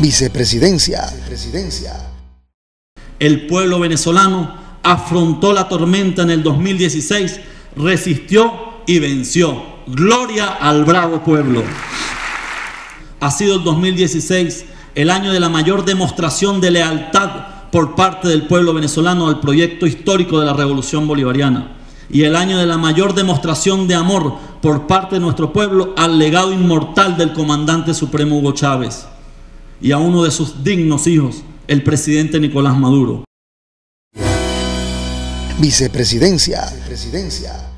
Vicepresidencia. Presidencia. El pueblo venezolano afrontó la tormenta en el 2016, resistió y venció. Gloria al bravo pueblo. Ha sido el 2016 el año de la mayor demostración de lealtad por parte del pueblo venezolano al proyecto histórico de la revolución bolivariana y el año de la mayor demostración de amor por parte de nuestro pueblo al legado inmortal del comandante supremo Hugo Chávez y a uno de sus dignos hijos, el presidente Nicolás Maduro. Vicepresidencia. Presidencia.